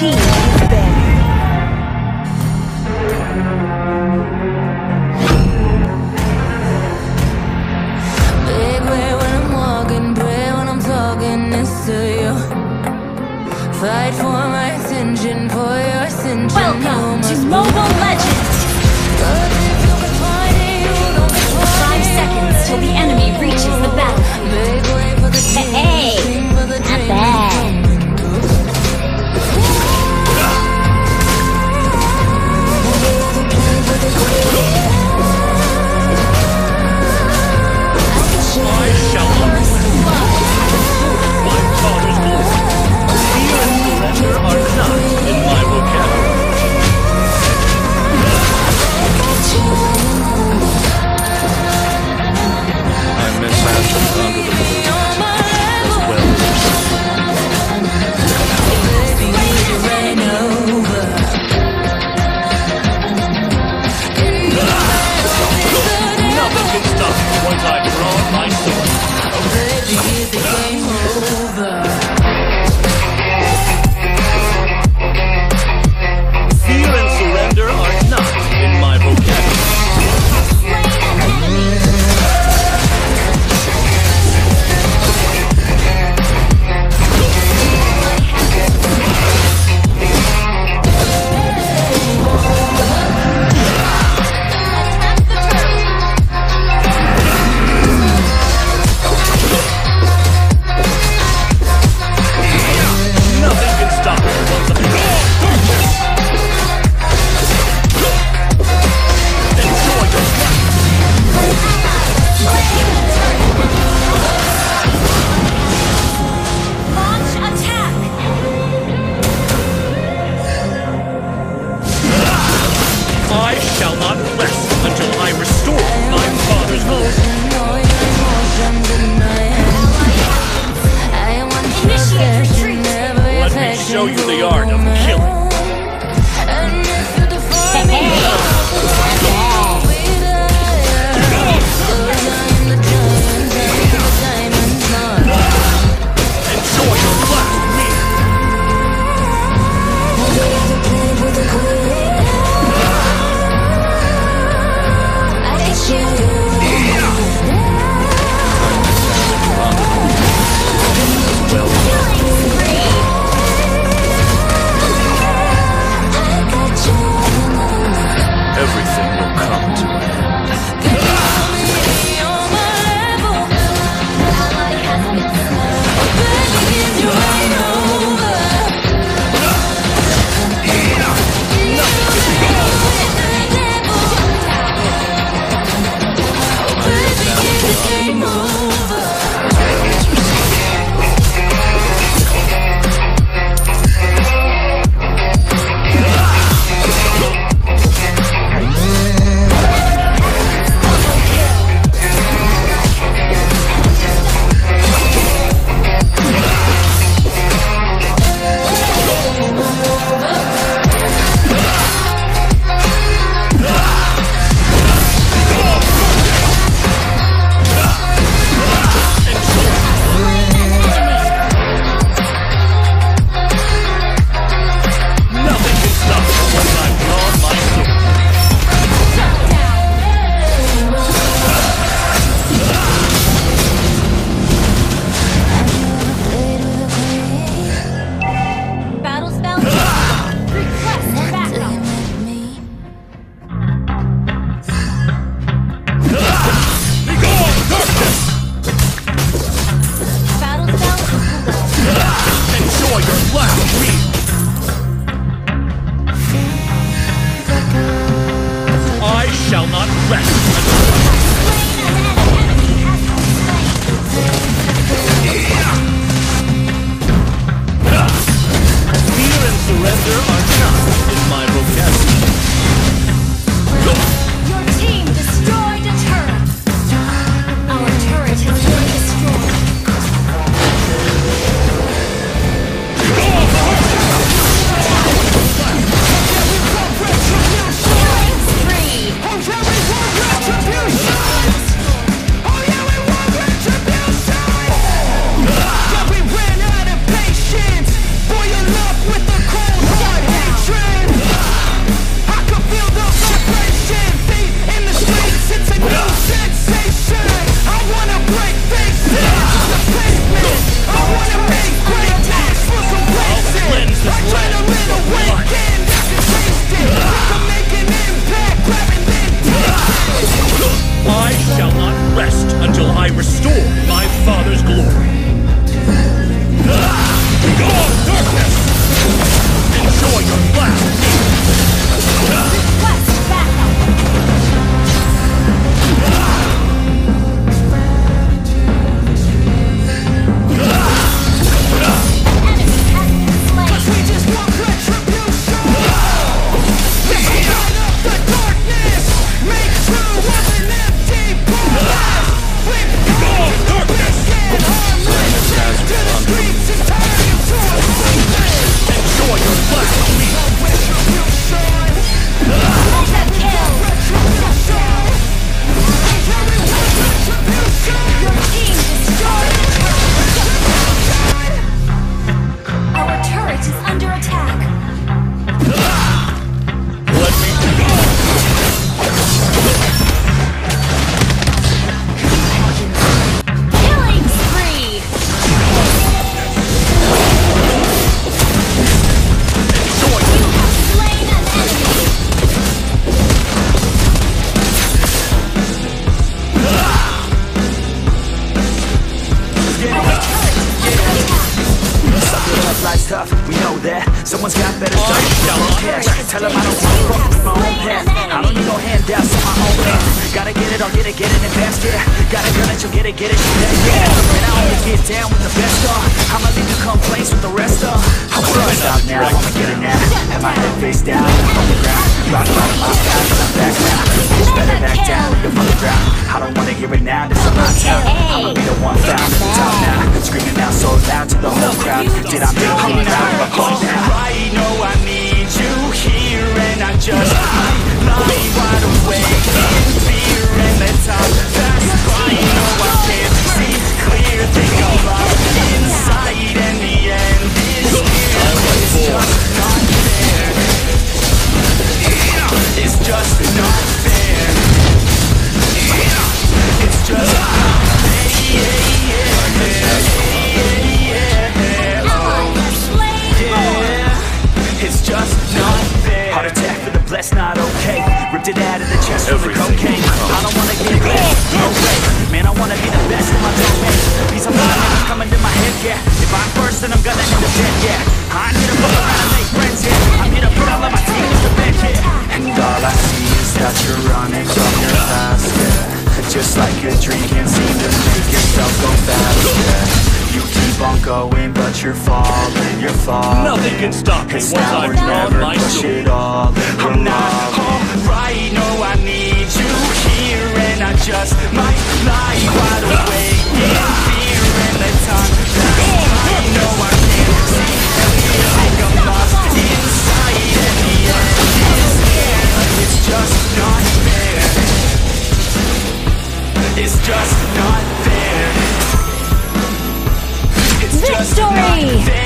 team is banned. Big way when I'm walking, pray when I'm talking this to you. Fight for my attention, for your attention. Welcome to Mobile Legends. Five seconds till the enemy reaches the battle. Hey. point I draw my sword. Already the game over. show you the art of Cause life's tough, we know that. Someone's got better stuff, I shall more cash Tell them I don't want fuck with my own path I don't need no handouts on my own path Gotta get it, I'll get it, get it in fast, yeah Got a girl that you'll get it, get it, yeah, yeah. And I only get down with the best, uh I'ma leave your complaints with the rest, uh I wanna stop now, I'ma get it now. Have my head face down, on the ground. Rock bottom, my path, I'm back now. Bitch, better back down, you're from the ground. I don't wanna hear it now, this is my town. I'ma be the one found at the top now. Screaming out so loud crowd Did I make it out of a hole now? Right, I need you here And I just the blessed, not okay. Ripped it out of the chest for the Everything cocaine. I don't wanna get no way Man, I wanna be the best in my domain. Peace of mind never coming to my head, yeah. If I'm first, then I'm gonna end up dead, yeah. I need a fuck around and make friends, yeah. I'm here to put all of my teams to bed, yeah. And all I see is that you're running from your past, yeah. Just like a dream, can't seem to make yourself go faster keep on going, but you're falling, you're falling. Nothing can stop me once I've drawn my push sword. it all I'm not alright, no, I need you here And I just might lie wide awake in fear And let time pass by No, I can't see. Think I'm lost inside And the end is near. It's just not fair. It's just not It's